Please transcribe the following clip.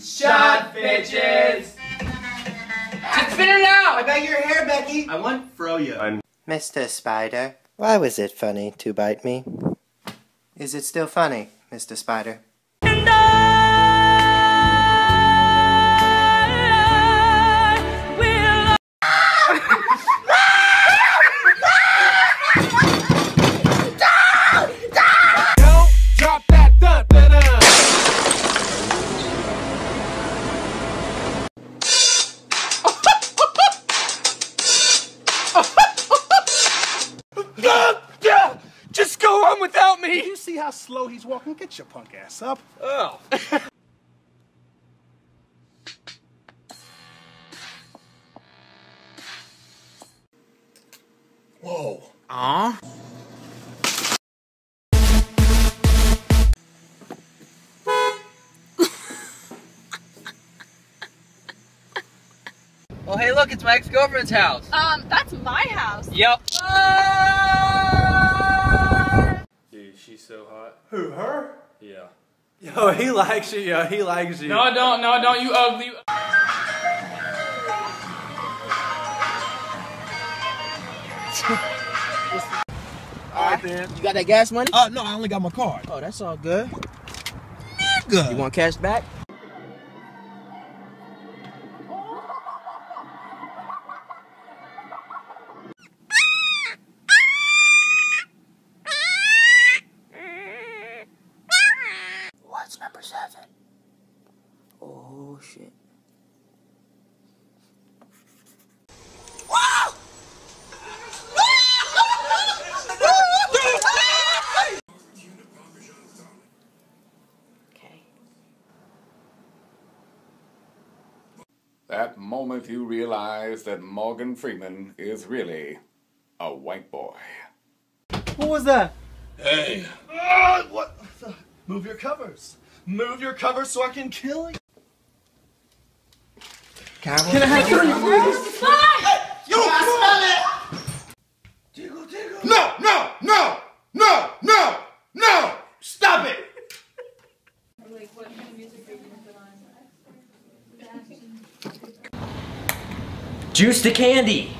Shot, bitches! Just spin it out! I got your hair, Becky! I want Froyo. Mr. Spider, why was it funny to bite me? Is it still funny, Mr. Spider? Just go on without me! You see how slow he's walking? Get your punk ass up. Oh. Whoa. Aw. Oh, hey, look, it's my ex-girlfriend's house. Um, that's my house. Yep. Dude, Who, her? Yeah. Yo, he likes you, yo, he likes you. No, I don't. No, I don't. You ugly. Alright then. You got that gas money? Uh, no, I only got my card. Oh, that's all good. Nigga. You want cash back? What's number seven? Oh, shit. Okay. That moment you realize that Morgan Freeman is really a white boy. What was that? Hey. Uh, what? Move your covers. Move your covers so I can kill you. Can I have your Yo, smell it! Jiggle, jiggle. No, no, no, no, no, no! Stop it! Juice to candy!